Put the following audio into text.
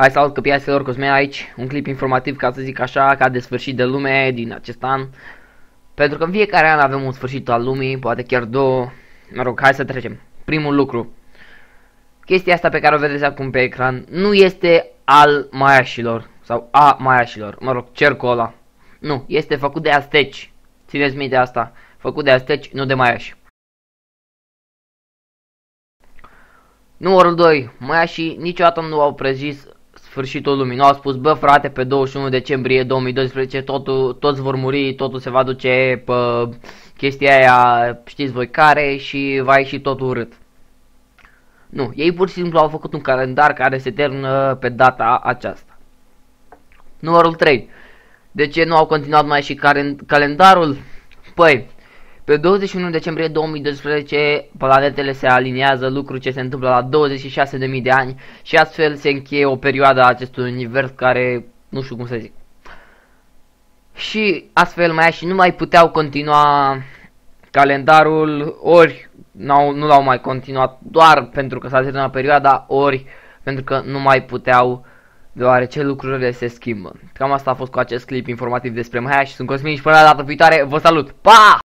Hai salut căpiaselor, Cosme aici, un clip informativ ca să zic așa, ca de sfârșit de lume din acest an. Pentru că în fiecare an avem un sfârșit al lumii, poate chiar două. Mă rog, hai să trecem. Primul lucru. Chestia asta pe care o vedeți acum pe ecran nu este al maiașilor sau a maiașilor, mă rog, cercul ăla. Nu, este făcut de asteci. Țineți minte asta. Făcut de asteci, nu de maiași. Numărul 2. Maiașii niciodată nu au prezis sfârșitul lumii. Nu au spus, bă frate, pe 21 decembrie 2012 totul, toți vor muri, totul se va duce pe chestia aia, știți voi care, și va ieși totul urât. Nu, ei pur și simplu au făcut un calendar care se termină pe data aceasta. Numărul 3. De ce nu au continuat mai și calendarul? Păi, pe 21 decembrie 2012, planetele se aliniază, lucru ce se întâmplă la 26.000 de ani și astfel se încheie o perioadă a acestui univers care, nu știu cum să zic. Și astfel mai și nu mai puteau continua calendarul, ori nu l-au mai continuat doar pentru că s-a terminat perioada, ori pentru că nu mai puteau deoarece lucrurile se schimbă. Cam asta a fost cu acest clip informativ despre Maia și sunt Cosmin și până la data viitoare, vă salut! Pa!